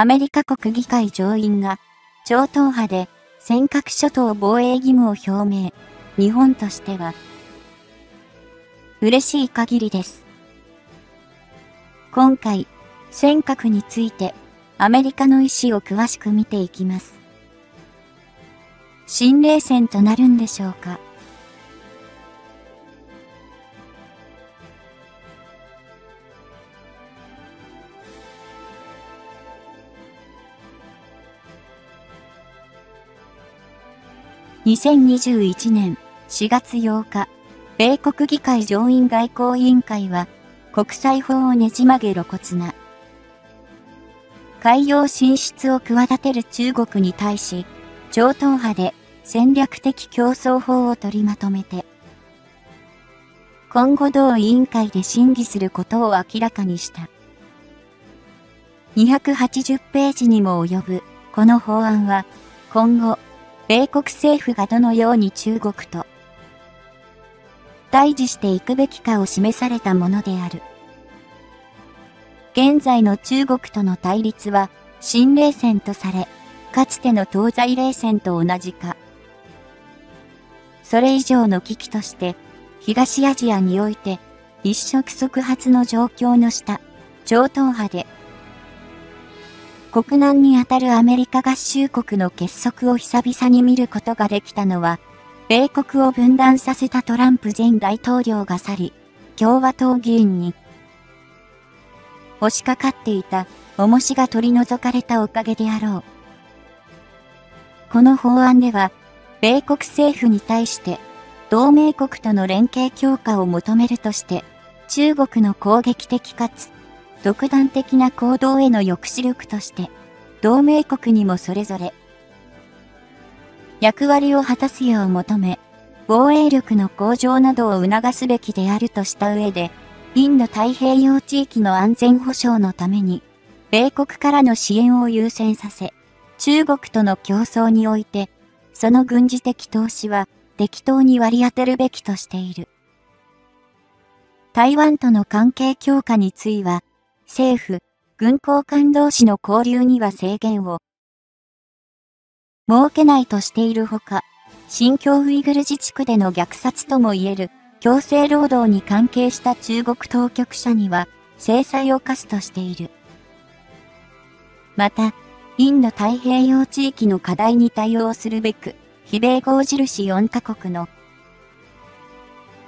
アメリカ国議会上院が超党派で尖閣諸島防衛義務を表明。日本としては嬉しい限りです。今回、尖閣についてアメリカの意思を詳しく見ていきます。新冷戦となるんでしょうか2021年4月8日、米国議会上院外交委員会は、国際法をねじ曲げ露骨な、海洋進出を企てる中国に対し、超党派で戦略的競争法を取りまとめて、今後同委員会で審議することを明らかにした。280ページにも及ぶこの法案は、今後、米国政府がどのように中国と対峙していくべきかを示されたものである。現在の中国との対立は新冷戦とされ、かつての東西冷戦と同じか。それ以上の危機として、東アジアにおいて一触即発の状況の下、超党派で、国難にあたるアメリカ合衆国の結束を久々に見ることができたのは、米国を分断させたトランプ前大統領が去り、共和党議員に、押しかかっていた重しが取り除かれたおかげであろう。この法案では、米国政府に対して、同盟国との連携強化を求めるとして、中国の攻撃的かつ、独断的な行動への抑止力として、同盟国にもそれぞれ、役割を果たすよう求め、防衛力の向上などを促すべきであるとした上で、インド太平洋地域の安全保障のために、米国からの支援を優先させ、中国との競争において、その軍事的投資は適当に割り当てるべきとしている。台湾との関係強化については、政府、軍交官同士の交流には制限を設けないとしているほか、新疆ウイグル自治区での虐殺ともいえる強制労働に関係した中国当局者には制裁を科すとしている。また、インド太平洋地域の課題に対応するべく、非米合印4カ国の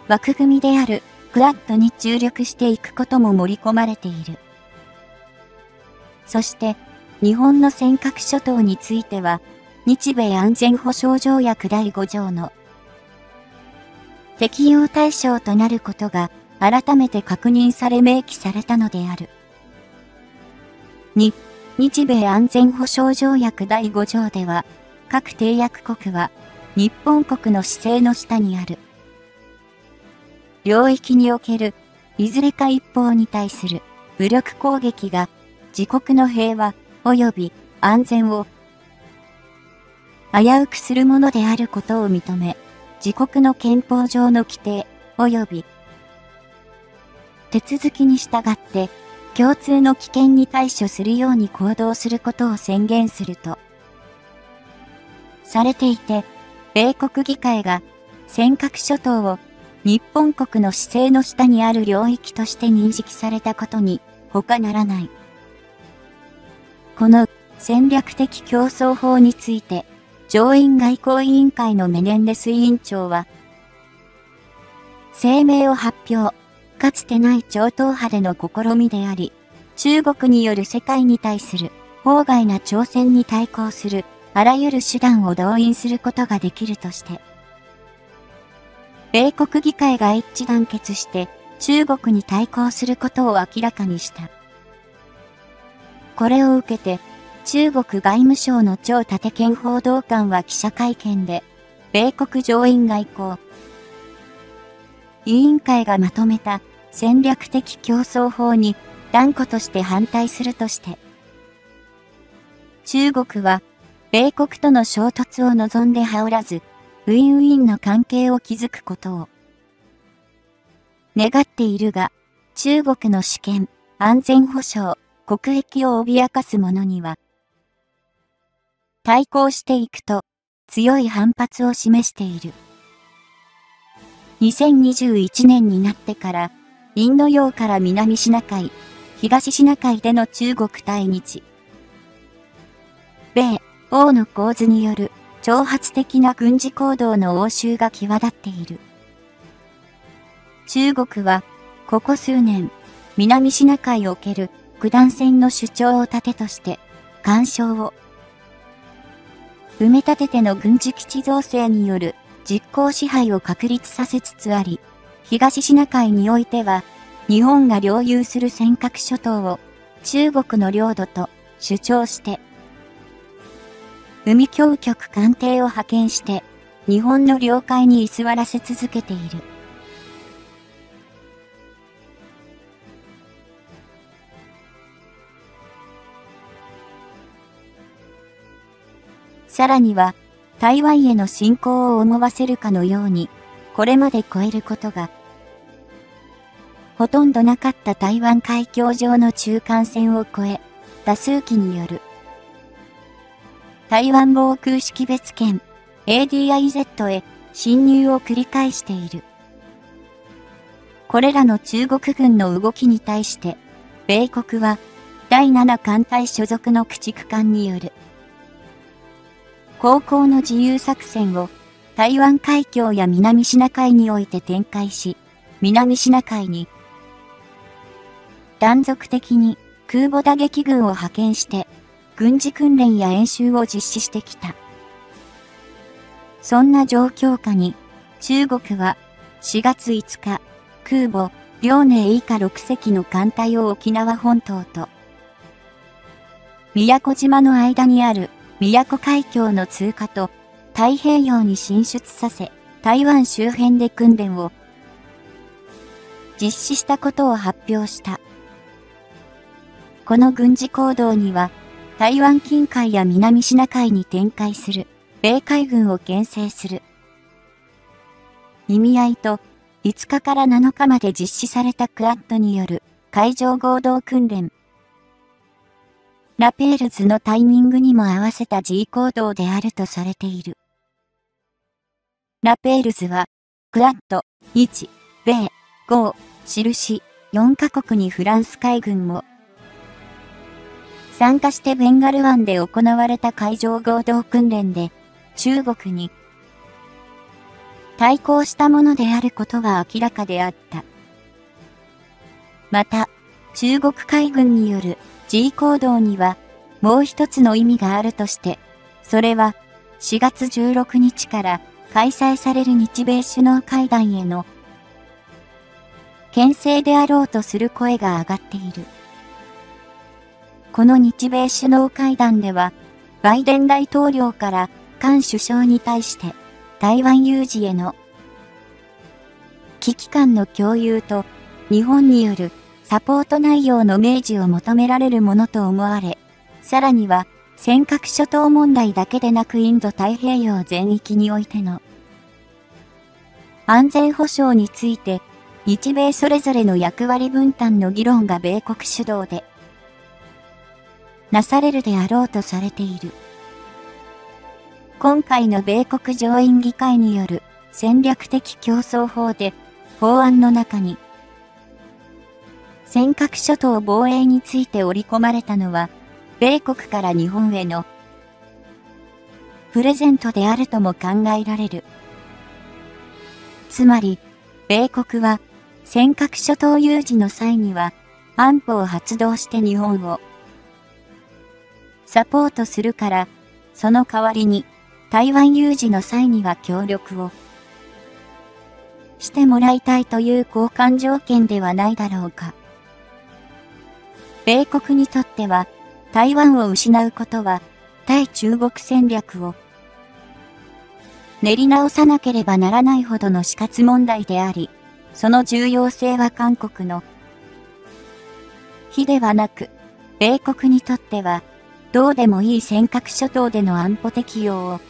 枠組みであるクアッドに注力していくことも盛り込まれている。そして、日本の尖閣諸島については、日米安全保障条約第5条の適用対象となることが改めて確認され明記されたのである。2、日米安全保障条約第5条では、各締約国は日本国の姿勢の下にある。領域におけるいずれか一方に対する武力攻撃が自国の平和及び安全を危うくするものであることを認め、自国の憲法上の規定及び手続きに従って共通の危険に対処するように行動することを宣言するとされていて、米国議会が尖閣諸島を日本国の姿勢の下にある領域として認識されたことに他ならない。この戦略的競争法について上院外交委員会のメネンデス委員長は、声明を発表、かつてない超党派での試みであり、中国による世界に対する法外な挑戦に対抗するあらゆる手段を動員することができるとして、米国議会が一致団結して中国に対抗することを明らかにした。これを受けて、中国外務省の超立憲報道官は記者会見で、米国上院外交委員会がまとめた戦略的競争法に断固として反対するとして、中国は米国との衝突を望んで羽織らず、ウィンウィンの関係を築くことを願っているが、中国の主権、安全保障、国益を脅かす者には、対抗していくと強い反発を示している。2021年になってから、インド洋から南シナ海、東シナ海での中国対日、米、欧の構図による挑発的な軍事行動の応酬が際立っている。中国は、ここ数年、南シナ海をおける九段線の主張を盾として、干渉を埋め立てての軍事基地造成による実効支配を確立させつつあり、東シナ海においては、日本が領有する尖閣諸島を中国の領土と主張して、海峡局艦艇を派遣して、日本の領海に居座らせ続けている。さらには、台湾への侵攻を思わせるかのように、これまで超えることが、ほとんどなかった台湾海峡上の中間線を越え、多数機による、台湾防空識別圏 ADIZ へ侵入を繰り返している。これらの中国軍の動きに対して、米国は第7艦隊所属の駆逐艦による航行の自由作戦を台湾海峡や南シナ海において展開し、南シナ海に断続的に空母打撃群を派遣して軍事訓練や演習を実施してきた。そんな状況下に中国は4月5日空母遼寧以下6隻の艦隊を沖縄本島と宮古島の間にある宮古海峡の通過と太平洋に進出させ、台湾周辺で訓練を実施したことを発表した。この軍事行動には、台湾近海や南シナ海に展開する米海軍を牽制する意味合いと5日から7日まで実施されたクアッドによる海上合同訓練ラペールズのタイミングにも合わせた G 行動であるとされている。ラペールズは、クアッド、日、米、豪、印、4カ国にフランス海軍も、参加してベンガル湾で行われた海上合同訓練で、中国に、対抗したものであることが明らかであった。また、中国海軍による G 行動にはもう一つの意味があるとして、それは4月16日から開催される日米首脳会談への牽制であろうとする声が上がっている。この日米首脳会談では、バイデン大統領から菅首相に対して台湾有事への危機感の共有と日本によるサポート内容の明示を求められるものと思われ、さらには、尖閣諸島問題だけでなくインド太平洋全域においての安全保障について、日米それぞれの役割分担の議論が米国主導で、なされるであろうとされている。今回の米国上院議会による戦略的競争法で、法案の中に、尖閣諸島防衛について織り込まれたのは、米国から日本へのプレゼントであるとも考えられる。つまり、米国は尖閣諸島有事の際には安保を発動して日本をサポートするから、その代わりに台湾有事の際には協力をしてもらいたいという交換条件ではないだろうか。米国にとっては、台湾を失うことは、対中国戦略を練り直さなければならないほどの死活問題であり、その重要性は韓国の非ではなく、米国にとっては、どうでもいい尖閣諸島での安保適用を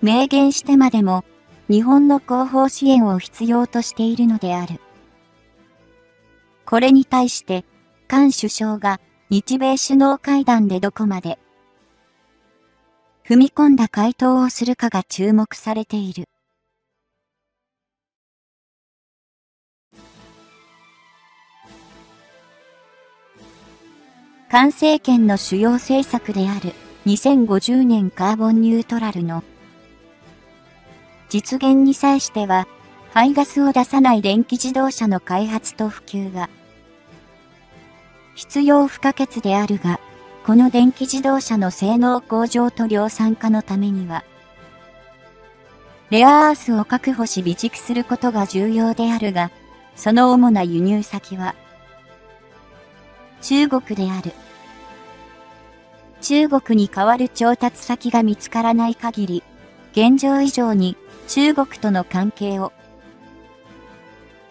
明言してまでも、日本の後方支援を必要としているのである。これに対して、菅首相が日米首脳会談でどこまで踏み込んだ回答をするかが注目されている。菅政権の主要政策である2050年カーボンニュートラルの実現に際しては排ガスを出さない電気自動車の開発と普及が必要不可欠であるが、この電気自動車の性能向上と量産化のためには、レアアースを確保し備蓄することが重要であるが、その主な輸入先は、中国である。中国に代わる調達先が見つからない限り、現状以上に中国との関係を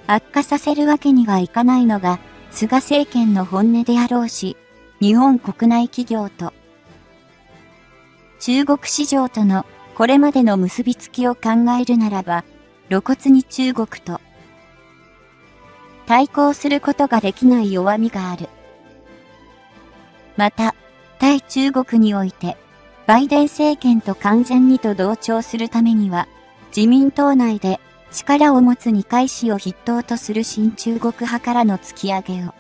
悪化させるわけにはいかないのが菅政権の本音であろうし、日本国内企業と中国市場とのこれまでの結びつきを考えるならば、露骨に中国と対抗することができない弱みがある。また、対中国において、バイデン政権と完全にと同調するためには、自民党内で力を持つ二階氏を筆頭とする新中国派からの突き上げを、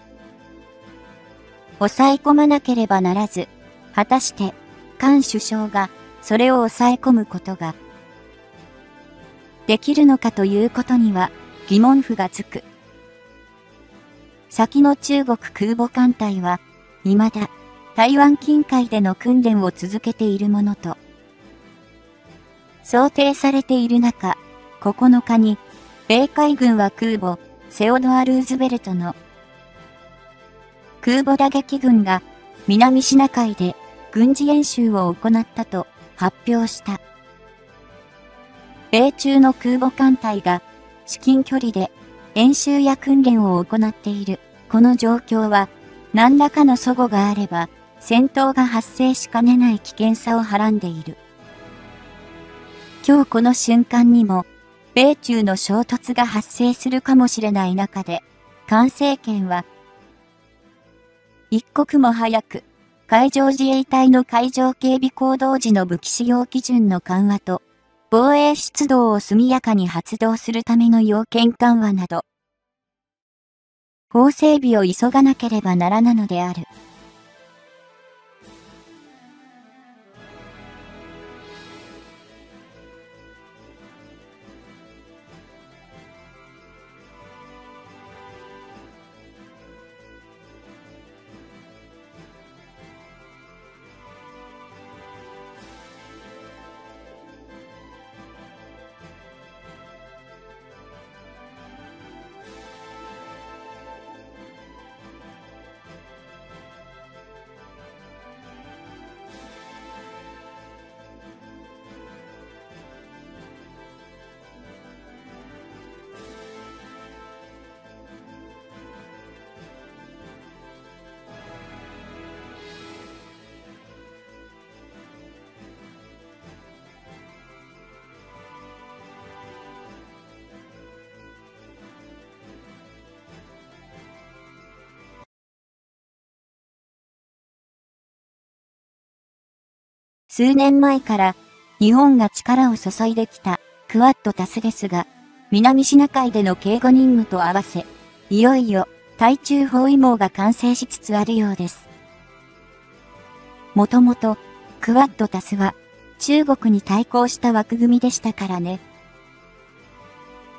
抑え込まなければならず、果たして、菅首相がそれを抑え込むことが、できるのかということには疑問符がつく。先の中国空母艦隊は、未だ台湾近海での訓練を続けているものと、想定されている中、9日に、米海軍は空母、セオドア・ルーズベルトの空母打撃軍が南シナ海で軍事演習を行ったと発表した。米中の空母艦隊が至近距離で演習や訓練を行っているこの状況は何らかの齟齬があれば戦闘が発生しかねない危険さをはらんでいる。今日この瞬間にも、米中の衝突が発生するかもしれない中で、菅政権は、一刻も早く、海上自衛隊の海上警備行動時の武器使用基準の緩和と、防衛出動を速やかに発動するための要件緩和など、法整備を急がなければならなのである。数年前から日本が力を注いできたクワッドタスですが、南シナ海での警護任務と合わせ、いよいよ対中包囲網が完成しつつあるようです。もともと、クワッドタスは中国に対抗した枠組みでしたからね。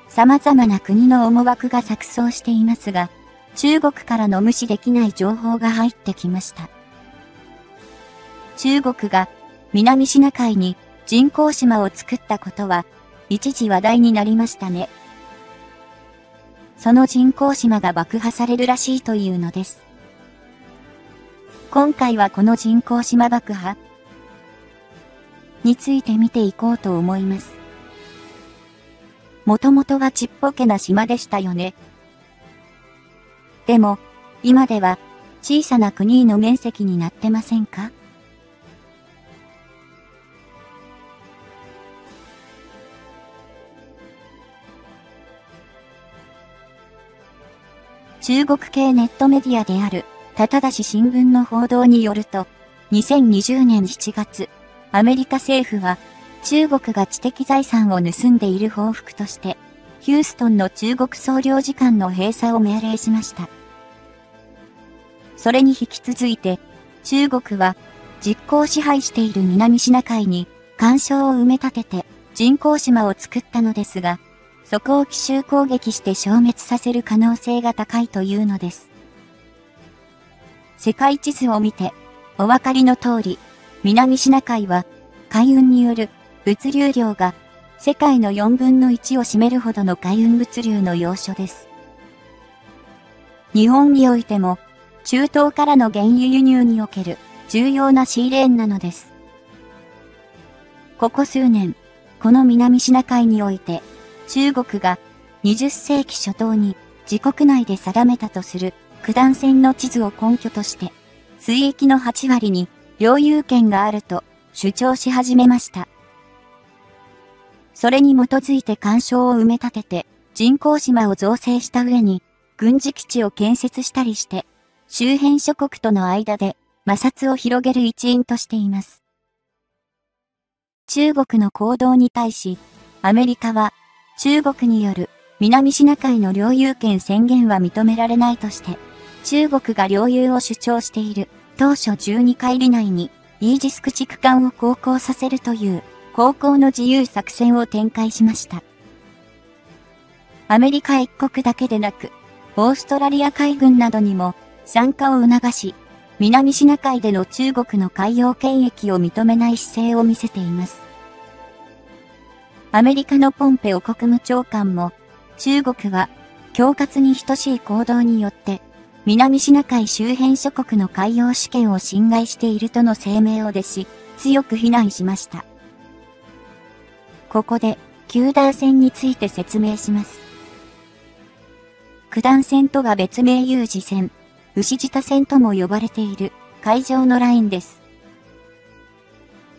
様々な国の思惑が錯綜していますが、中国からの無視できない情報が入ってきました。中国が南シナ海に人工島を作ったことは、一時話題になりましたね。その人工島が爆破されるらしいというのです。今回はこの人工島爆破について見ていこうと思います。もともとはちっぽけな島でしたよね。でも、今では小さな国の面積になってませんか？中国系ネットメディアであるたただし新聞の報道によると、2020年7月、アメリカ政府は、中国が知的財産を盗んでいる報復として、ヒューストンの中国総領事館の閉鎖を命令しました。それに引き続いて、中国は実効支配している南シナ海に干渉を埋め立てて人工島を作ったのですが、そこを奇襲攻撃して消滅させる可能性が高いというのです。世界地図を見て、お分かりの通り、南シナ海は海運による物流量が世界の4分の1を占めるほどの海運物流の要所です。日本においても、中東からの原油輸入における重要なシーレーンなのです。ここ数年、この南シナ海において、中国が20世紀初頭に自国内で定めたとする九段線の地図を根拠として、水域の8割に領有権があると主張し始めました。それに基づいて干渉を埋め立てて人工島を造成した上に軍事基地を建設したりして周辺諸国との間で摩擦を広げる一因としています。中国の行動に対し、アメリカは中国による南シナ海の領有権宣言は認められないとして、中国が領有を主張している当初12海里内にイージス駆逐艦を航行させるという航行の自由作戦を展開しました。アメリカ一国だけでなく、オーストラリア海軍などにも参加を促し、南シナ海での中国の海洋権益を認めない姿勢を見せています。アメリカのポンペオ国務長官も、中国は、恐喝に等しい行動によって、南シナ海周辺諸国の海洋主権を侵害しているとの声明を出し、強く非難しました。ここで、九段線について説明します。九段線とは別名有事線、牛舌線とも呼ばれている海上のラインです。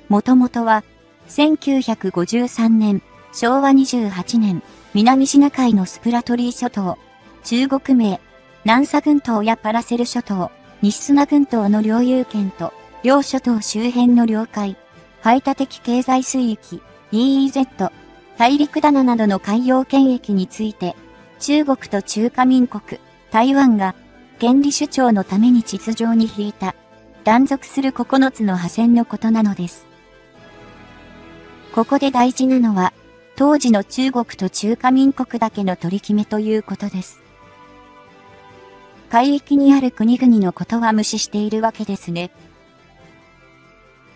もともとは、1953年、昭和28年、南シナ海のスプラトリー諸島、中国名、南沙群島やパラセル諸島、西砂群島の領有権と、両諸島周辺の領海、排他的経済水域、EEZ、大陸棚などの海洋権益について、中国と中華民国、台湾が、権利主張のために地図上に引いた、断続する9つの破線のことなのです。ここで大事なのは、当時の中国と中華民国だけの取り決めということです。海域にある国々のことは無視しているわけですね。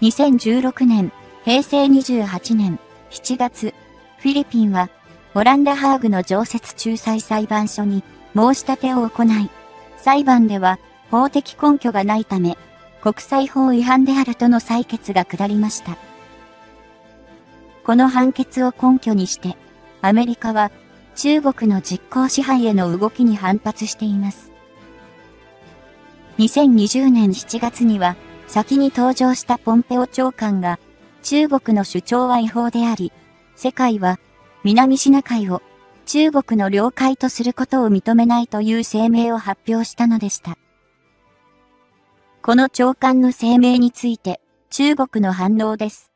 2016年、平成28年、7月、フィリピンは、オランダハーグの常設仲裁裁判所に申し立てを行い、裁判では法的根拠がないため、国際法違反であるとの採決が下りました。この判決を根拠にして、アメリカは中国の実効支配への動きに反発しています。2020年7月には、先に登場したポンペオ長官が、中国の主張は違法であり、世界は南シナ海を中国の領海とすることを認めないという声明を発表したのでした。この長官の声明について中国の反応です。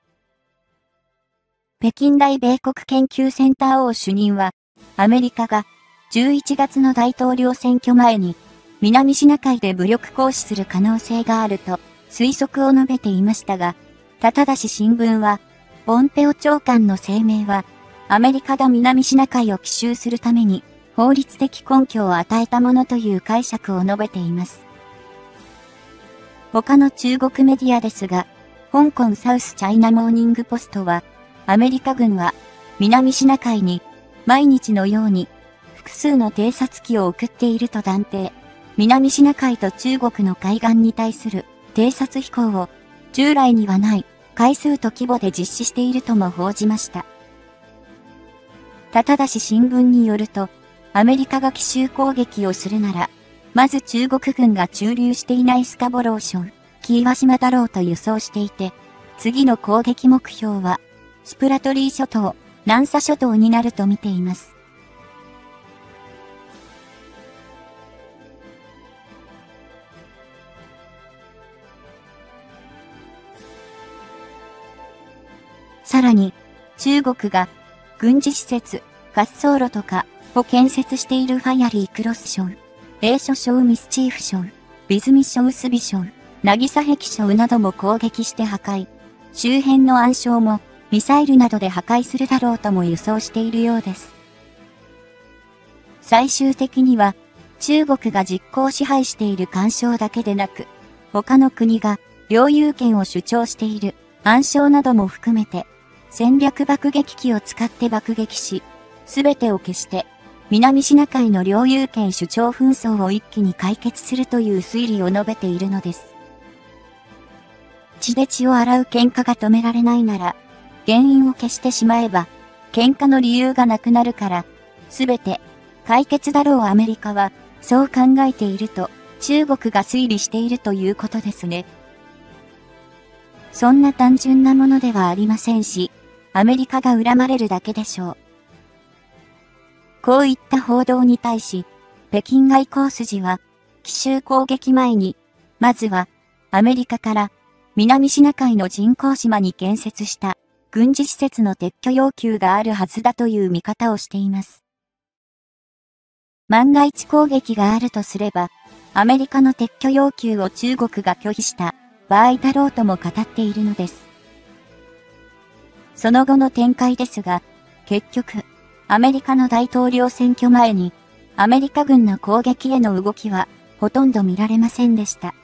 北京大米国研究センター王主任は、アメリカが11月の大統領選挙前に南シナ海で武力行使する可能性があると推測を述べていましたが、ただし新聞はポンペオ長官の声明は、アメリカが南シナ海を奇襲するために、法律的根拠を与えたものという解釈を述べています。他の中国メディアですが、香港サウスチャイナモーニングポストは、アメリカ軍は南シナ海に毎日のように複数の偵察機を送っていると断定。南シナ海と中国の海岸に対する偵察飛行を従来にはない回数と規模で実施しているとも報じました。ただし新聞によると、アメリカが奇襲攻撃をするなら、まず中国軍が駐留していないスカボロー省、キーワ島だろうと輸送していて、次の攻撃目標は、スプラトリー諸島、南沙諸島になると見ています。さらに、中国が軍事施設、滑走路とかを建設しているファイアリークロスショー、英書ショミスチーフショ、ビズミショウスビショ、渚壁ショなども攻撃して破壊。周辺の暗礁もミサイルなどで破壊するだろうとも予想しているようです。最終的には中国が実効支配している干渉だけでなく、他の国が領有権を主張している暗礁なども含めて戦略爆撃機を使って爆撃し、すべてを消して南シナ海の領有権主張紛争を一気に解決するという推理を述べているのです。血で血を洗う喧嘩が止められないなら、原因を消してしまえば、喧嘩の理由がなくなるから、すべて解決だろうアメリカは、そう考えていると、中国が推理しているということですね。そんな単純なものではありませんし、アメリカが恨まれるだけでしょう。こういった報道に対し、北京外交筋は、奇襲攻撃前に、まずは、アメリカから南シナ海の人工島に建設した軍事施設の撤去要求があるはずだという見方をしています。万が一攻撃があるとすれば、アメリカの撤去要求を中国が拒否した場合だろうとも語っているのです。その後の展開ですが、結局、アメリカの大統領選挙前に、アメリカ軍の攻撃への動きはほとんど見られませんでした。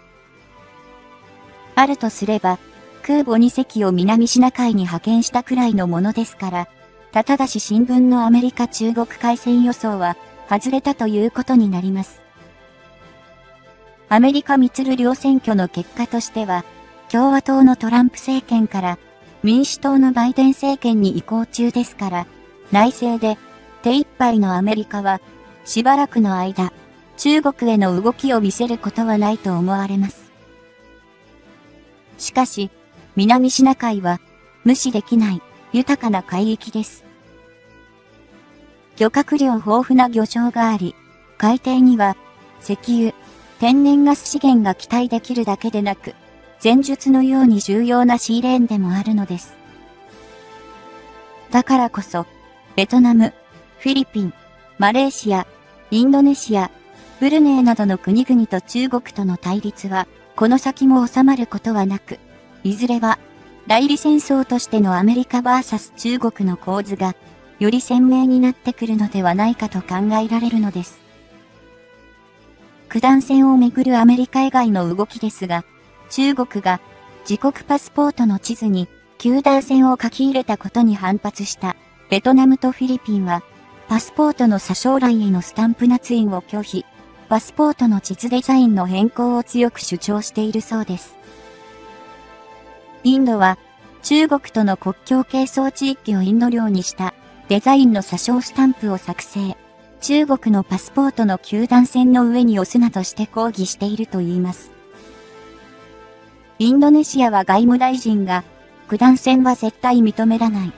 あるとすれば、空母2隻を南シナ海に派遣したくらいのものですから、たただし新聞のアメリカ中国海戦予想は外れたということになります。アメリカ密る両選挙の結果としては、共和党のトランプ政権から民主党のバイデン政権に移行中ですから、内政で手一杯のアメリカはしばらくの間、中国への動きを見せることはないと思われます。しかし、南シナ海は無視できない豊かな海域です。漁獲量豊富な漁場があり、海底には石油、天然ガス資源が期待できるだけでなく、前述のように重要なシーレーンでもあるのです。だからこそ、ベトナム、フィリピン、マレーシア、インドネシア、ブルネイなどの国々と中国との対立はこの先も収まることはなく、いずれは、代理戦争としてのアメリカ VS 中国の構図が、より鮮明になってくるのではないかと考えられるのです。九段線をめぐるアメリカ以外の動きですが、中国が自国パスポートの地図に九段線を書き入れたことに反発したベトナムとフィリピンは、パスポートの詐称欄へのスタンプ捺印を拒否、パスポートの地図デザインの変更を強く主張しているそうです。インドは中国との国境係争地域をインド領にしたデザインの詐称スタンプを作成。中国のパスポートの球団線の上に押すなどして抗議しているといいます。インドネシアは外務大臣が、九段線は絶対認めらない。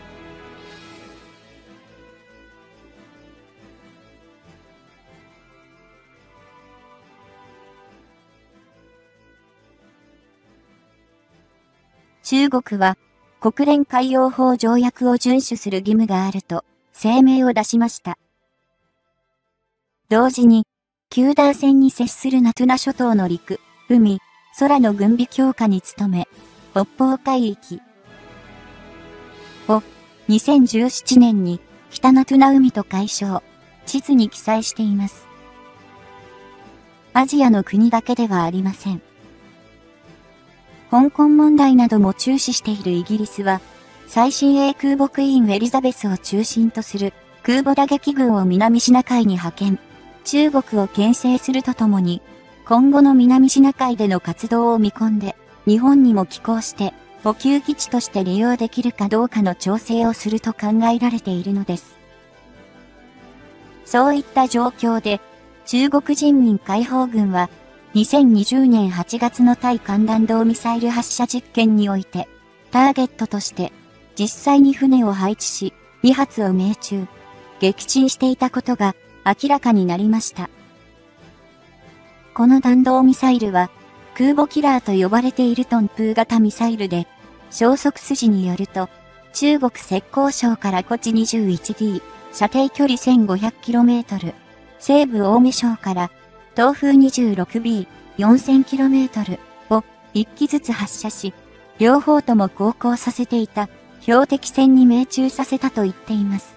中国は国連海洋法条約を遵守する義務があると声明を出しました。同時に、九段線に接するナトゥナ諸島の陸、海、空の軍備強化に努め、北方海域を2017年に北ナトゥナ海と解消、地図に記載しています。アジアの国だけではありません。香港問題なども注視しているイギリスは、最新鋭空母クイーンエリザベスを中心とする空母打撃群を南シナ海に派遣、中国を牽制するとともに、今後の南シナ海での活動を見込んで、日本にも寄港して補給基地として利用できるかどうかの調整をすると考えられているのです。そういった状況で、中国人民解放軍は2020年8月の対艦弾道ミサイル発射実験において、ターゲットとして実際に船を配置し、2発を命中、撃沈していたことが明らかになりました。この弾道ミサイルは、空母キラーと呼ばれているトンプー型ミサイルで、消息筋によると、中国浙江省から古地 21D、射程距離 1500km、西部青梅省から東風 26B、4000km を1機ずつ発射し、両方とも航行させていた標的船に命中させたと言っています。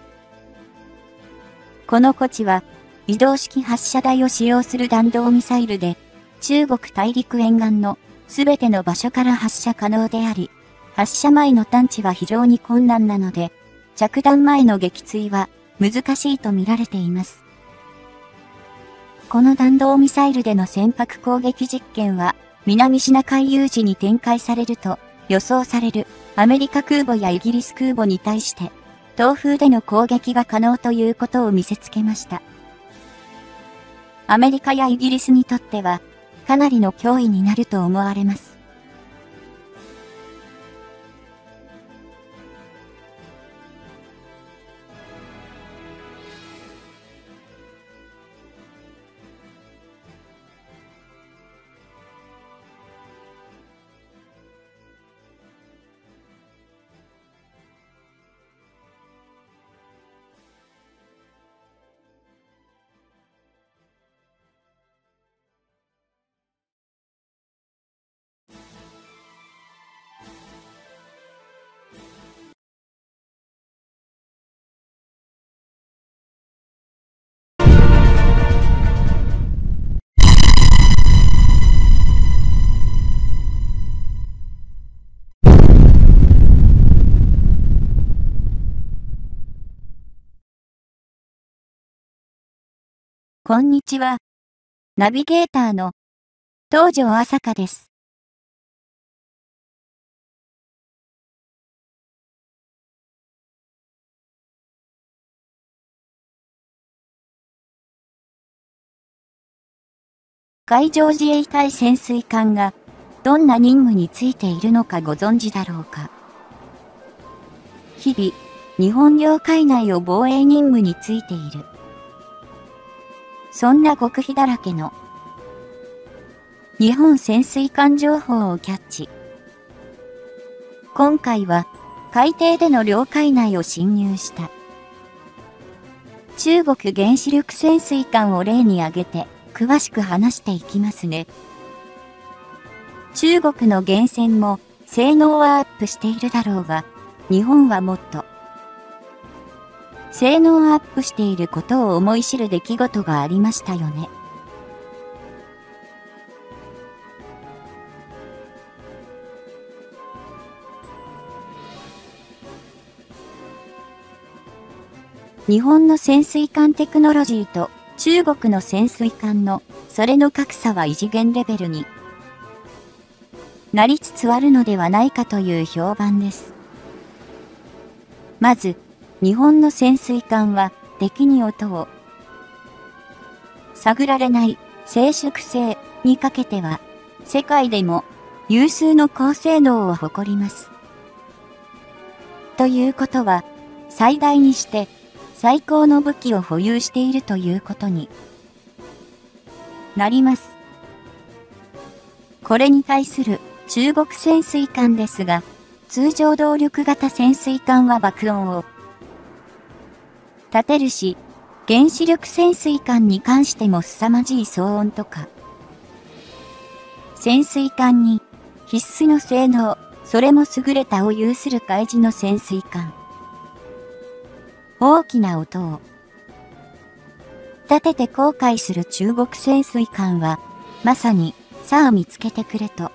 この古地は移動式発射台を使用する弾道ミサイルで、中国大陸沿岸のすべての場所から発射可能であり、発射前の探知は非常に困難なので、着弾前の撃墜は難しいと見られています。この弾道ミサイルでの船舶攻撃実験は、南シナ海有事に展開されると予想されるアメリカ空母やイギリス空母に対して、東風での攻撃が可能ということを見せつけました。アメリカやイギリスにとっては、かなりの脅威になると思われます。こんにちは。ナビゲーターの東條朝香です。海上自衛隊潜水艦がどんな任務についているのかご存知だろうか。日々、日本領海内を防衛任務についている。そんな極秘だらけの日本潜水艦情報をキャッチ。今回は海底での領海内を侵入した中国原子力潜水艦を例に挙げて詳しく話していきますね。中国の源泉も性能はアップしているだろうが、日本はもっと性能アップしていることを思い知る出来事がありましたよね。日本の潜水艦テクノロジーと中国の潜水艦のそれの格差は異次元レベルになりつつあるのではないかという評判です。まず、日本の潜水艦は敵に音を探られない静粛性にかけては世界でも有数の高性能を誇ります。ということは最大にして最高の武器を保有しているということになります。これに対する中国潜水艦ですが、通常動力型潜水艦は爆音を立てるし、原子力潜水艦に関しても凄まじい騒音とか、潜水艦に必須の性能、それも優れたを有する海事の潜水艦。大きな音を立てて後悔する中国潜水艦は、まさに、さあ見つけてくれと、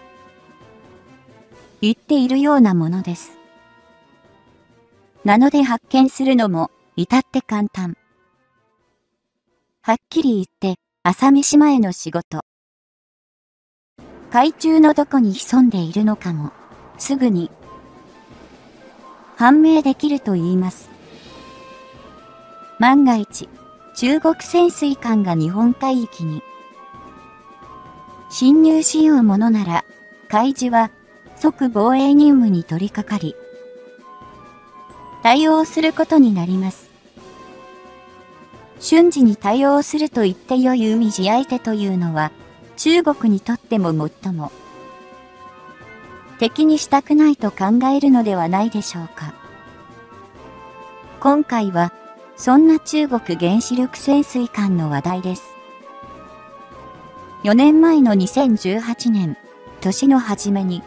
言っているようなものです。なので発見するのも至って簡単。はっきり言って、朝飯前の仕事。海中のどこに潜んでいるのかも、すぐに、判明できると言います。万が一、中国潜水艦が日本海域に、侵入しようものなら、海事は、即防衛任務に取り掛かり、対応することになります。瞬時に対応すると言って良い海地相手というのは、中国にとっても最も、敵にしたくないと考えるのではないでしょうか。今回は、そんな中国原子力潜水艦の話題です。4年前の2018年、年の初めに、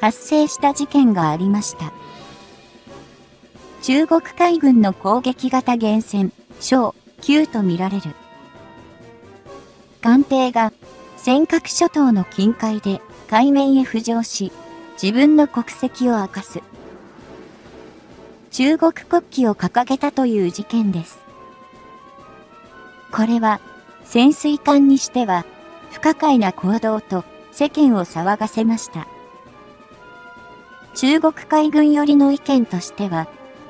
発生した事件がありました。中国海軍の攻撃型原船、小9とみられる。艦艇が尖閣諸島の近海で海面へ浮上し、自分の国籍を明かす。中国国旗を掲げたという事件です。これは潜水艦にしては不可解な行動と世間を騒がせました。中国海軍寄りの意見としては、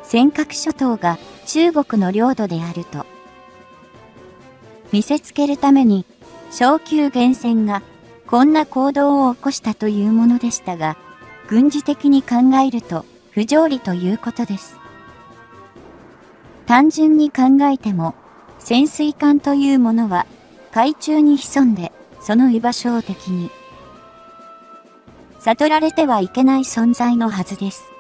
尖閣諸島が中国の領土であると見せつけるために小級源泉がこんな行動を起こしたというものでしたが、軍事的に考えると不条理ということです。単純に考えても、潜水艦というものは海中に潜んでその居場所を敵に悟られてはいけない存在のはずです。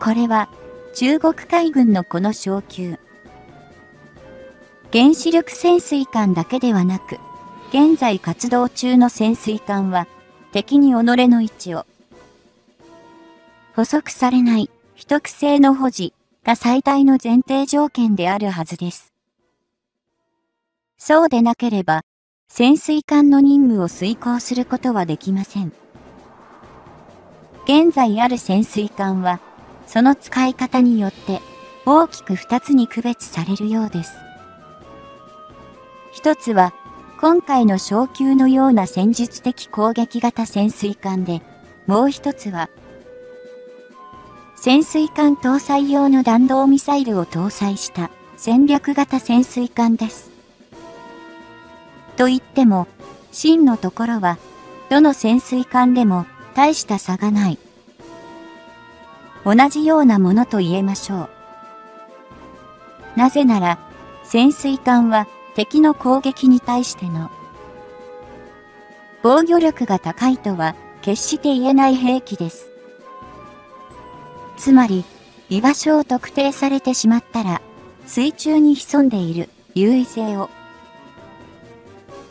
これは中国海軍のこの昇級。原子力潜水艦だけではなく、現在活動中の潜水艦は、敵に己の位置を、補足されない秘匿性の保持が最大の前提条件であるはずです。そうでなければ、潜水艦の任務を遂行することはできません。現在ある潜水艦は、その使い方によって大きく2つに区別されるようです。一つは、今回の昇級のような戦術的攻撃型潜水艦で、もう一つは、潜水艦搭載用の弾道ミサイルを搭載した戦略型潜水艦です。と言っても、真のところは、どの潜水艦でも大した差がない。同じようなものと言えましょう。なぜなら、潜水艦は敵の攻撃に対しての防御力が高いとは決して言えない兵器です。つまり、居場所を特定されてしまったら、水中に潜んでいる優位性を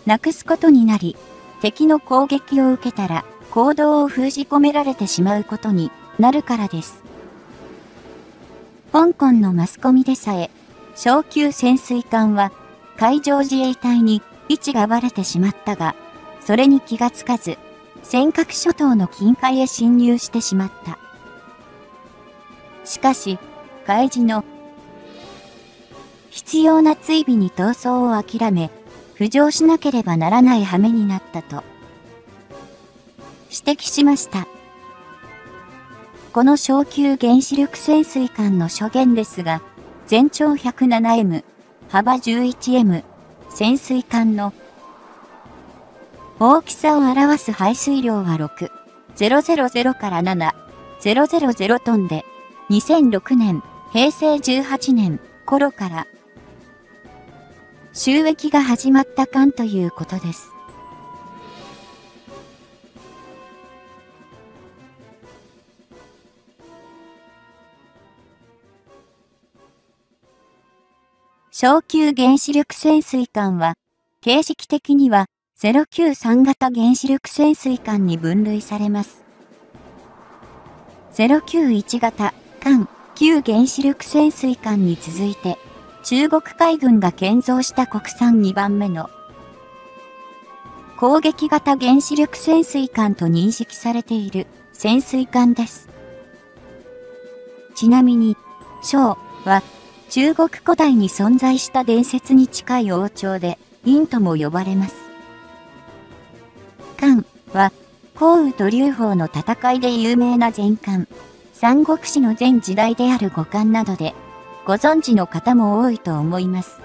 なくすことになり、敵の攻撃を受けたら行動を封じ込められてしまうことになるからです。香港のマスコミでさえ、小級潜水艦は海上自衛隊に位置がバレてしまったが、それに気がつかず、尖閣諸島の近海へ侵入してしまった。しかし、海事の必要な追尾に逃走を諦め、浮上しなければならない羽目になったと指摘しました。この小級原子力潜水艦の初言ですが、全長 107m、幅 11m、潜水艦の大きさを表す排水量は6、000から7、000トンで、2006年、平成18年頃から収益が始まった艦ということです。小級原子力潜水艦は、形式的には093型原子力潜水艦に分類されます。091型艦旧原子力潜水艦に続いて、中国海軍が建造した国産2番目の攻撃型原子力潜水艦と認識されている潜水艦です。ちなみに、小は中国古代に存在した伝説に近い王朝で、陰とも呼ばれます。漢は、項羽と劉邦の戦いで有名な前漢、三国志の前時代である五漢などで、ご存知の方も多いと思います。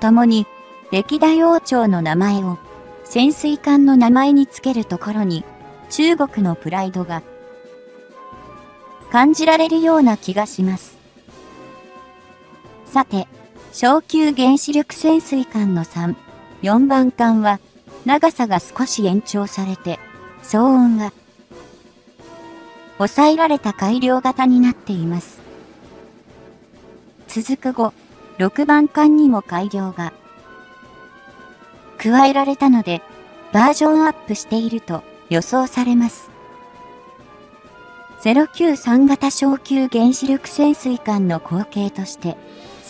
共に、歴代王朝の名前を、潜水艦の名前につけるところに、中国のプライドが、感じられるような気がします。さて、小級原子力潜水艦の3、4番艦は、長さが少し延長されて、騒音が抑えられた改良型になっています。続く後、6番艦にも改良が加えられたので、バージョンアップしていると予想されます。093型小級原子力潜水艦の後継として、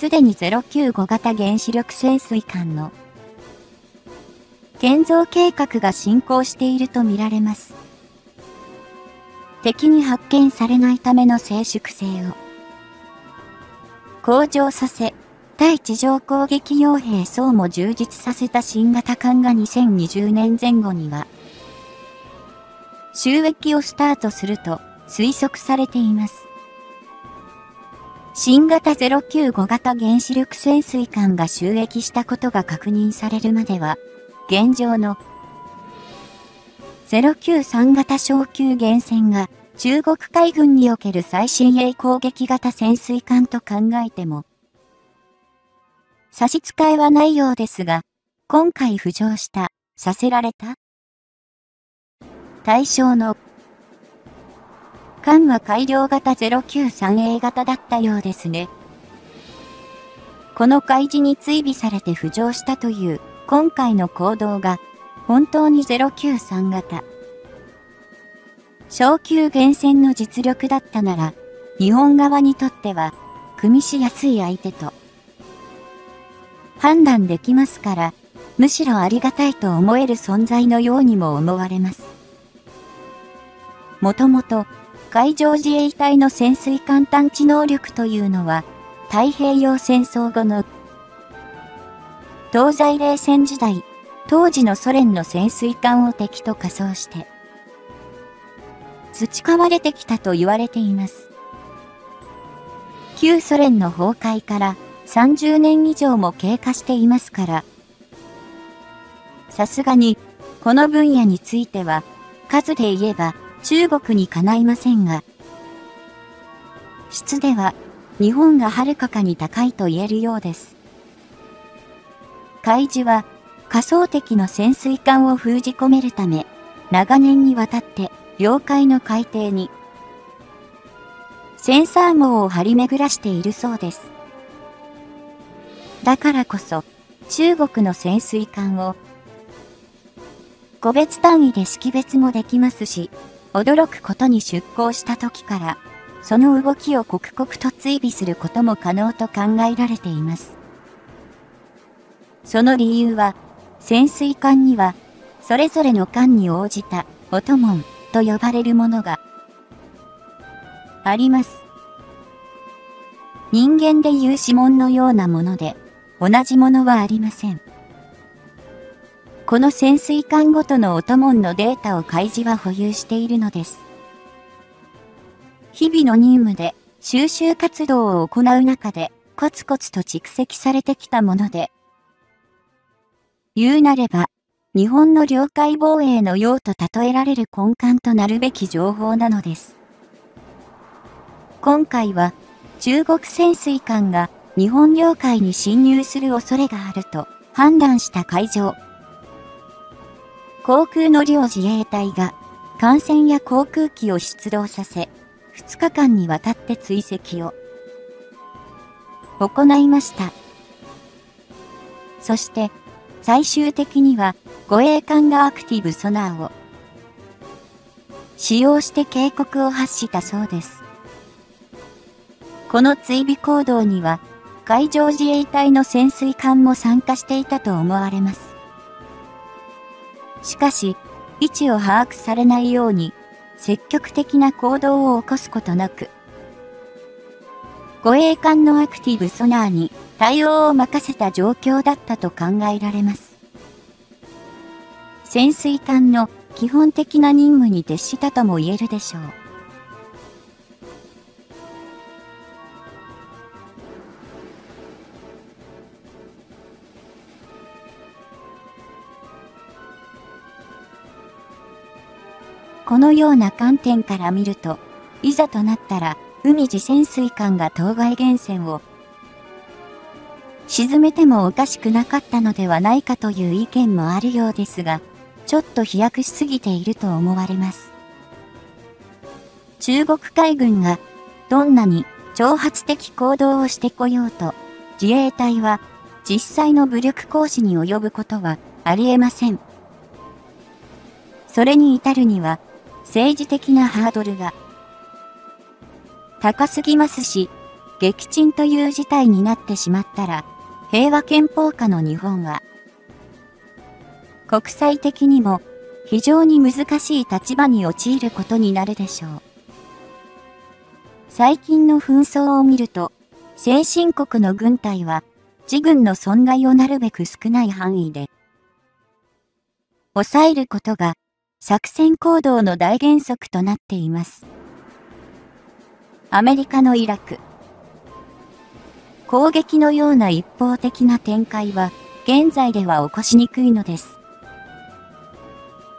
すでに095型原子力潜水艦の建造計画が進行しているとみられます。敵に発見されないための静粛性を向上させ、対地上攻撃傭兵層も充実させた新型艦が2020年前後には収益をスタートすると推測されています。新型095型原子力潜水艦が収益したことが確認されるまでは、現状の093型小級原船が中国海軍における最新鋭攻撃型潜水艦と考えても、差し支えはないようですが、今回浮上した、させられた対象の艦は改良型 093A 型だったようですね。この開示に追尾されて浮上したという今回の行動が本当に093型。小級厳選の実力だったなら日本側にとっては組みしやすい相手と判断できますからむしろありがたいと思える存在のようにも思われます。もともと海上自衛隊の潜水艦探知能力というのは、太平洋戦争後の東西冷戦時代、当時のソ連の潜水艦を敵と仮装して、培われてきたと言われています。旧ソ連の崩壊から30年以上も経過していますから、さすがに、この分野については、数で言えば中国にかないませんが、質では日本がはるかかに高いと言えるようです。海事は仮想敵の潜水艦を封じ込めるため、長年にわたって領海の海底にセンサー網を張り巡らしているそうです。だからこそ中国の潜水艦を個別単位で識別もできますし、驚くことに出港した時から、その動きを刻々と追尾することも可能と考えられています。その理由は、潜水艦には、それぞれの艦に応じた、音門と呼ばれるものが、あります。人間でいう指紋のようなもので、同じものはありません。この潜水艦ごとの音門のデータを開示は保有しているのです。日々の任務で収集活動を行う中でコツコツと蓄積されてきたもので、言うなれば、日本の領海防衛の用と例えられる根幹となるべき情報なのです。今回は、中国潜水艦が日本領海に侵入する恐れがあると判断した海上航空の両自衛隊が艦船や航空機を出動させ、2日間にわたって追跡を行いました。そして、最終的には護衛艦がアクティブソナーを使用して警告を発したそうです。この追尾行動には海上自衛隊の潜水艦も参加していたと思われます。しかし、位置を把握されないように、積極的な行動を起こすことなく、護衛艦のアクティブソナーに対応を任せた状況だったと考えられます。潜水艦の基本的な任務に徹したとも言えるでしょう。このような観点から見ると、いざとなったら、海自潜水艦が当該源泉を沈めてもおかしくなかったのではないかという意見もあるようですが、ちょっと飛躍しすぎていると思われます。中国海軍がどんなに挑発的行動をしてこようと、自衛隊は実際の武力行使に及ぶことはありえません。それに至るには政治的なハードルが高すぎますし、撃沈という事態になってしまったら、平和憲法下の日本は、国際的にも非常に難しい立場に陥ることになるでしょう。最近の紛争を見ると、先進国の軍隊は自軍の損害をなるべく少ない範囲で、抑えることが作戦行動の大原則となっています。アメリカのイラク。攻撃のような一方的な展開は現在では起こしにくいのです。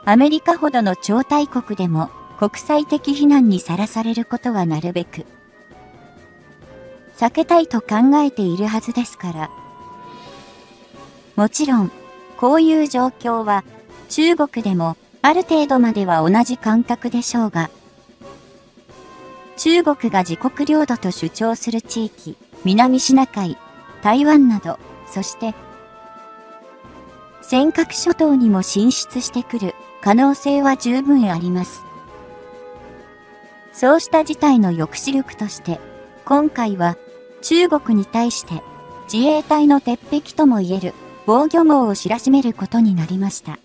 アメリカほどの超大国でも国際的非難にさらされることはなるべく避けたいと考えているはずですから。もちろん、こういう状況は中国でもある程度までは同じ感覚でしょうが、中国が自国領土と主張する地域、南シナ海、台湾など、そして、尖閣諸島にも進出してくる可能性は十分あります。そうした事態の抑止力として、今回は中国に対して自衛隊の鉄壁ともいえる防御網を知らしめることになりました。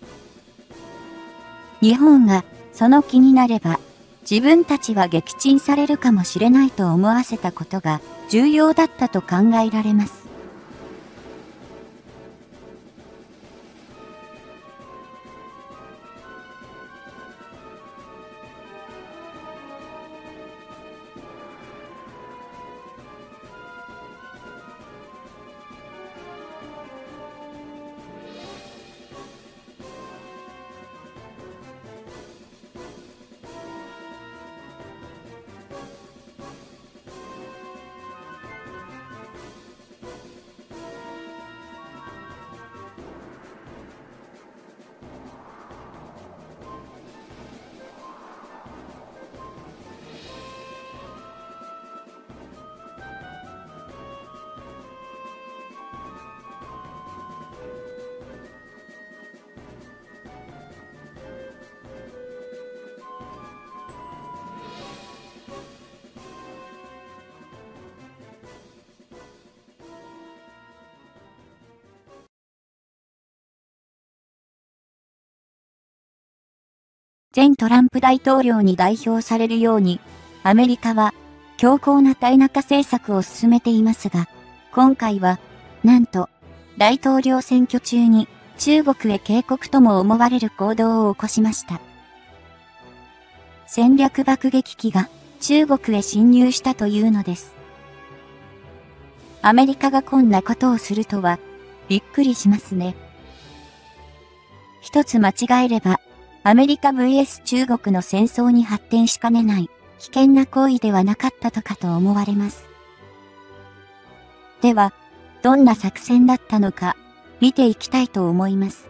日本がその気になれば自分たちは撃沈されるかもしれないと思わせたことが重要だったと考えられます。前トランプ大統領に代表されるように、アメリカは強硬な対中政策を進めていますが、今回は、なんと、大統領選挙中に中国へ警告とも思われる行動を起こしました。戦略爆撃機が中国へ侵入したというのです。アメリカがこんなことをするとは、びっくりしますね。一つ間違えれば、アメリカ vs 中国の戦争に発展しかねない危険な行為ではなかったとかと思われます。では、どんな作戦だったのか見ていきたいと思います。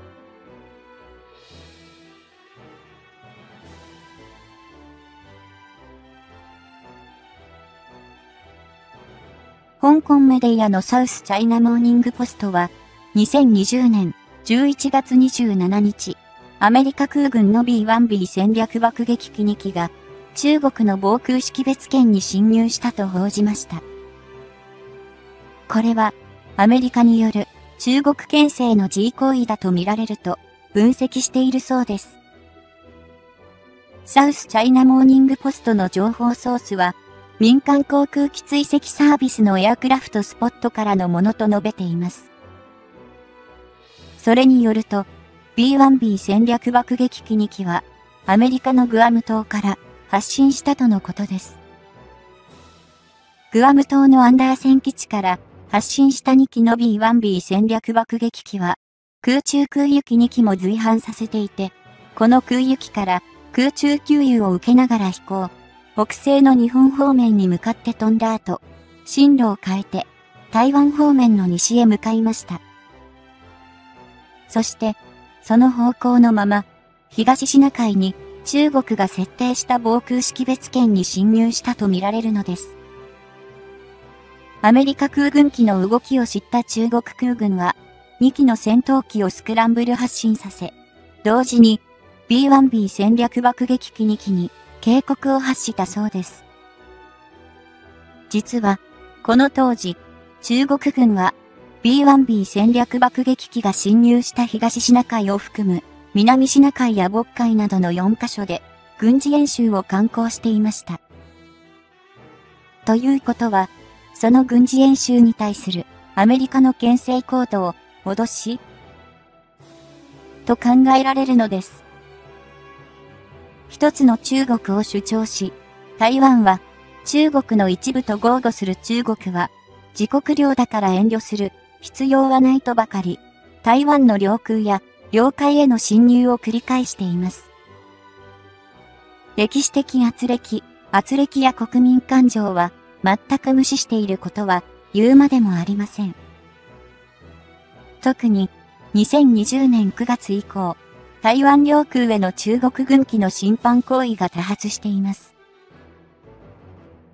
香港メディアのサウスチャイナモーニングポストは2020年11月27日アメリカ空軍の B-1B 戦略爆撃機2機が中国の防空識別圏に侵入したと報じました。これはアメリカによる中国牽制の G 行為だとみられると分析しているそうです。サウスチャイナモーニングポストの情報ソースは民間航空機追跡サービスのエアクラフトスポットからのものと述べています。それによると、B1B 戦略爆撃機2機は、アメリカのグアム島から発進したとのことです。グアム島のアンダー戦基地から発進した2機の B1B 戦略爆撃機は、空中空輸機2機も随伴させていて、この空輸機から空中給油を受けながら飛行、北西の日本方面に向かって飛んだ後、進路を変えて台湾方面の西へ向かいました。そして、その方向のまま、東シナ海に中国が設定した防空識別圏に侵入したとみられるのです。アメリカ空軍機の動きを知った中国空軍は、2機の戦闘機をスクランブル発進させ、同時に B1B 戦略爆撃機2機に警告を発したそうです。実は、この当時、中国軍は B1B 戦略爆撃機が侵入した東シナ海を含む南シナ海や渤海などの4カ所で軍事演習を敢行していました。ということは、その軍事演習に対するアメリカの牽制行動を脅し、と考えられるのです。一つの中国を主張し、台湾は中国の一部と豪語する中国は、自国領だから遠慮する必要はないとばかり、台湾の領空や領海への侵入を繰り返しています。歴史的圧力、圧力や国民感情は全く無視していることは言うまでもありません。特に2020年9月以降、台湾領空への中国軍機の侵犯行為が多発しています。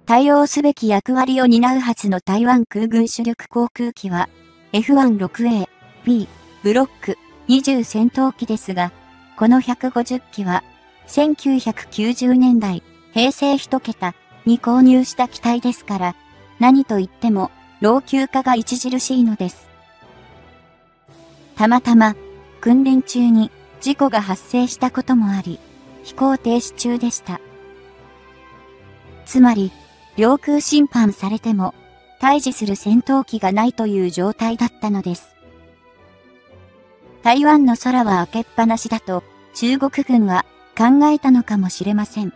対応すべき役割を担うはずの台湾空軍主力航空機は F16A、B、ブロック、20戦闘機ですが、この150機は1990年代、平成1桁に購入した機体ですから、何と言っても老朽化が著しいのです。たまたま訓練中に事故が発生したこともあり、飛行停止中でした。つまり、領空侵犯されても、対峙する戦闘機がないという状態だったのです。台湾の空は開けっぱなしだと、中国軍は考えたのかもしれません。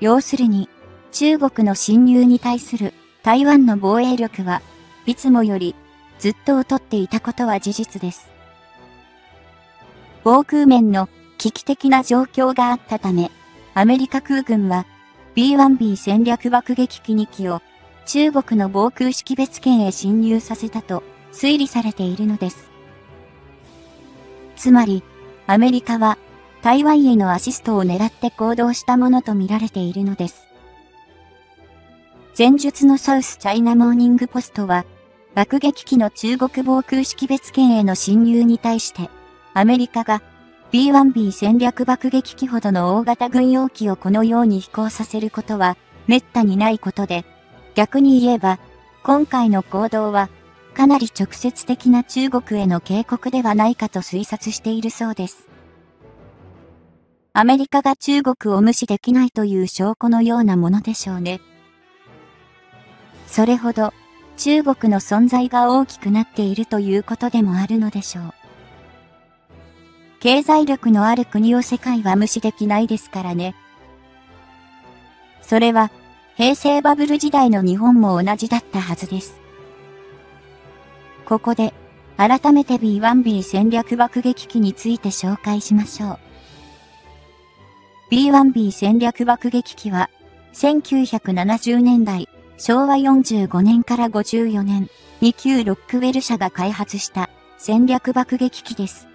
要するに、中国の侵入に対する台湾の防衛力はいつもよりずっと劣っていたことは事実です。防空面の危機的な状況があったため、アメリカ空軍は B1B 戦略爆撃機2機を中国の防空識別圏へ侵入させたと推理されているのです。つまり、アメリカは台湾へのアシストを狙って行動したものとみられているのです。前述のサウスチャイナモーニングポストは、爆撃機の中国防空識別圏への侵入に対して、アメリカが B1B 戦略爆撃機ほどの大型軍用機をこのように飛行させることは滅多にないことで、逆に言えば、今回の行動は、かなり直接的な中国への警告ではないかと推察しているそうです。アメリカが中国を無視できないという証拠のようなものでしょうね。それほど、中国の存在が大きくなっているということでもあるのでしょう。経済力のある国を世界は無視できないですからね。それは、平成バブル時代の日本も同じだったはずです。ここで、改めて B1B 戦略爆撃機について紹介しましょう。B1B 戦略爆撃機は、1970年代、昭和45年から54年、2級ロックウェル社が開発した戦略爆撃機です。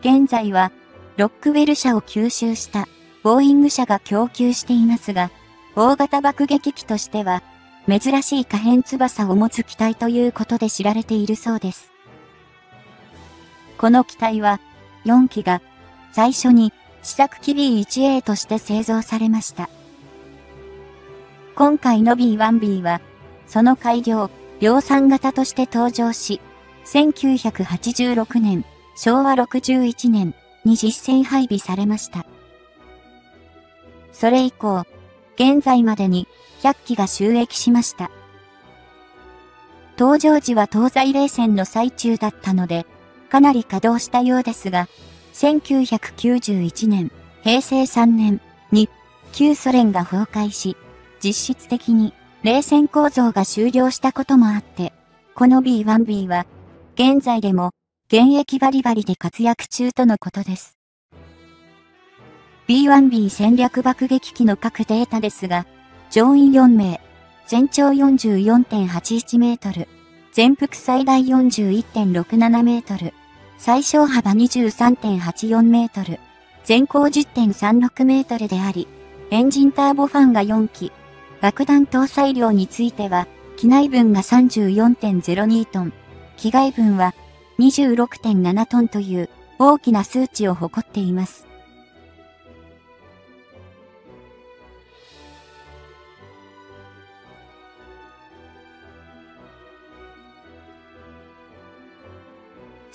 現在は、ロックウェル社を吸収したボーイング社が供給していますが、大型爆撃機としては、珍しい可変翼を持つ機体ということで知られているそうです。この機体は、4機が、最初に試作機 B1A として製造されました。今回の B1B は、その改良、量産型として登場し、1986年、昭和61年に実戦配備されました。それ以降、現在までに100機が収益しました。登場時は東西冷戦の最中だったので、かなり稼働したようですが、1991年、平成3年に旧ソ連が崩壊し、実質的に冷戦構造が終了したこともあって、この B1B は現在でも現役バリバリで活躍中とのことです。B1B 戦略爆撃機の各データですが、乗員4名、全長44.81メートル、全幅最大41.67メートル、最小幅23.84メートル、全高10.36メートルであり、エンジンターボファンが4機、爆弾搭載量については、機内分が34.02トン、機外分は26.7トンという大きな数値を誇っています。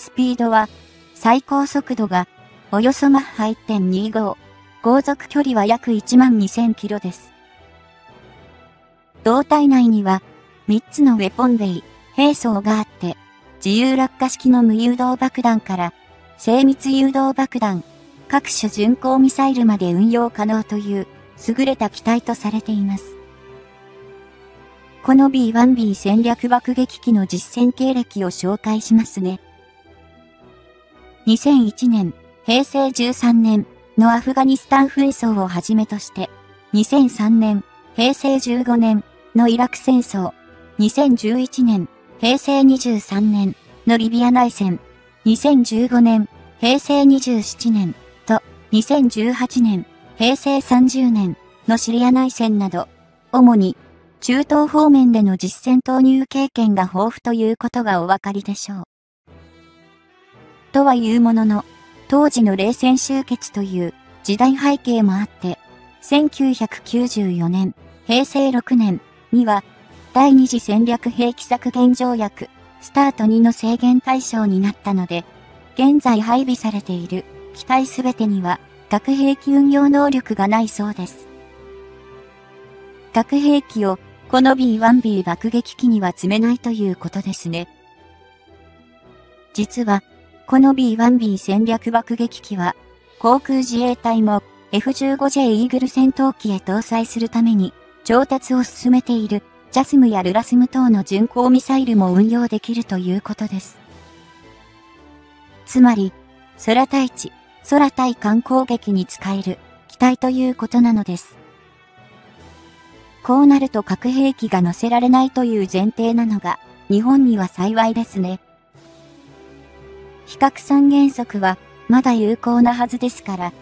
スピードは、最高速度が、およそマッハ1.25、航続距離は約1万2000キロです。胴体内には、3つのウェポンウェイ、兵装があって、自由落下式の無誘導爆弾から、精密誘導爆弾、各種巡航ミサイルまで運用可能という、優れた機体とされています。この B1B 戦略爆撃機の実戦経歴を紹介しますね。2001年、平成13年のアフガニスタン紛争をはじめとして、2003年、平成15年のイラク戦争、2011年、平成23年のリビア内戦、2015年、平成27年と2018年、平成30年のシリア内戦など、主に中東方面での実戦投入経験が豊富ということがお分かりでしょう。とはいうものの、当時の冷戦終結という時代背景もあって、1994年、平成6年には、第二次戦略兵器削減条約、スタート2の制限対象になったので、現在配備されている機体すべてには、核兵器運用能力がないそうです。核兵器をこの B1B 爆撃機には積めないということですね。実は、この B1B 戦略爆撃機は、航空自衛隊も F15J イーグル戦闘機へ搭載するために調達を進めているジャスムやルラスム等の巡航ミサイルも運用できるということです。つまり、空対地、空対艦攻撃に使える機体ということなのです。こうなると核兵器が載せられないという前提なのが日本には幸いですね。比較三原則はまだ有効なはずですから。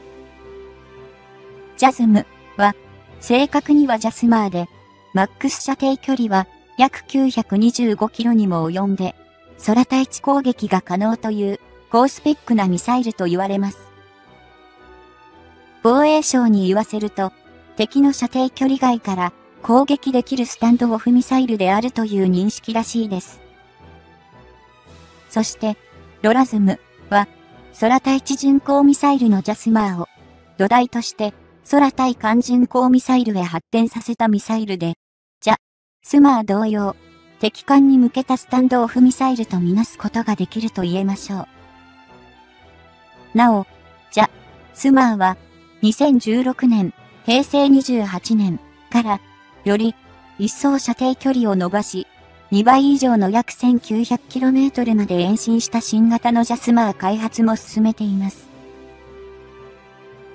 ジャズムは正確にはジャスマーで、マックス射程距離は約925キロにも及んで、空対地攻撃が可能という高スペックなミサイルと言われます。防衛省に言わせると、敵の射程距離外から攻撃できるスタンドオフミサイルであるという認識らしいです。そして、ロラズムは、空対地巡航ミサイルのジャスマーを土台として空対艦巡航ミサイルへ発展させたミサイルで、ジャ、スマー同様、敵艦に向けたスタンドオフミサイルとみなすことができると言えましょう。なお、ジャ、スマーは、2016年、平成28年から、より、一層射程距離を伸ばし、2倍以上の約 1900km まで延伸した新型のジャスマー開発も進めています。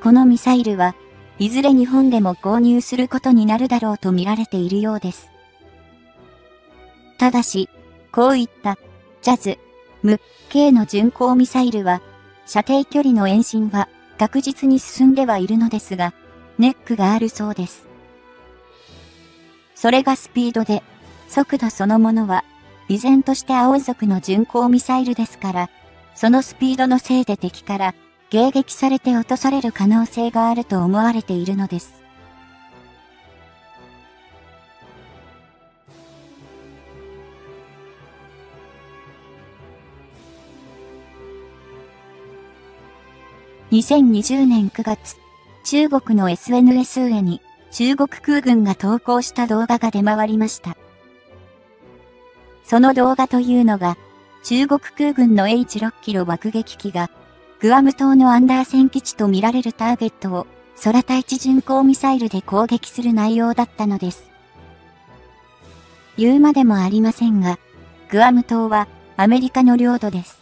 このミサイルは、いずれ日本でも購入することになるだろうと見られているようです。ただし、こういった、ジャズ、ム、K の巡航ミサイルは、射程距離の延伸は確実に進んではいるのですが、ネックがあるそうです。それがスピードで、速度そのものは、依然として青族の巡航ミサイルですから、そのスピードのせいで敵から迎撃されて落とされる可能性があると思われているのです。2020年9月、中国の SNS へに中国空軍が投稿した動画が出回りました。その動画というのが、中国空軍の H6 キロ爆撃機が、グアム島のアンダー戦基地とみられるターゲットを空対地巡航ミサイルで攻撃する内容だったのです。言うまでもありませんが、グアム島はアメリカの領土です。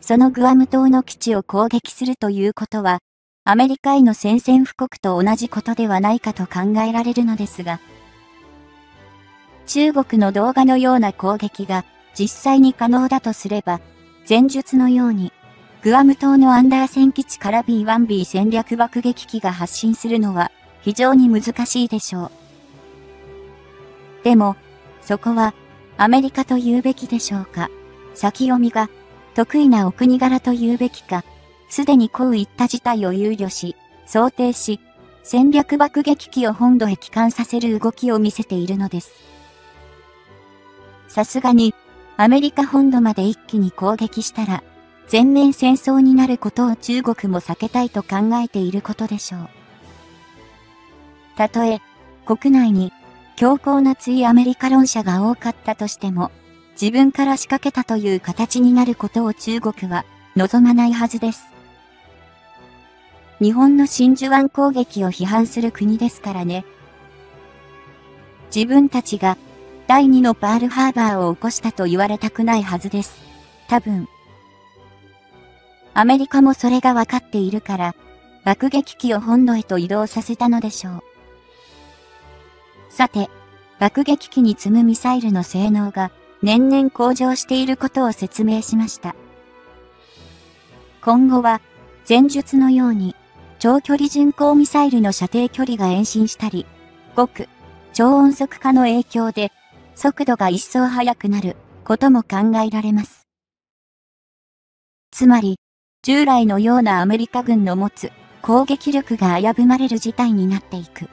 そのグアム島の基地を攻撃するということは、アメリカへの宣戦布告と同じことではないかと考えられるのですが、中国の動画のような攻撃が実際に可能だとすれば、前述のように、グアム島のアンダー戦基地から B1B 戦略爆撃機が発進するのは非常に難しいでしょう。でも、そこはアメリカと言うべきでしょうか。先読みが得意なお国柄と言うべきか、すでにこういった事態を憂慮し、想定し、戦略爆撃機を本土へ帰還させる動きを見せているのです。さすがに、アメリカ本土まで一気に攻撃したら、全面戦争になることを中国も避けたいと考えていることでしょう。たとえ、国内に強硬な追アメリカ論者が多かったとしても、自分から仕掛けたという形になることを中国は望まないはずです。日本の真珠湾攻撃を批判する国ですからね。自分たちが第2のパールハーバーを起こしたと言われたくないはずです。多分。アメリカもそれがわかっているから、爆撃機を本土へと移動させたのでしょう。さて、爆撃機に積むミサイルの性能が年々向上していることを説明しました。今後は、前述のように、長距離巡航ミサイルの射程距離が延伸したり、極、超音速化の影響で、速度が一層速くなることも考えられます。つまり、従来のようなアメリカ軍の持つ攻撃力が危ぶまれる事態になっていく。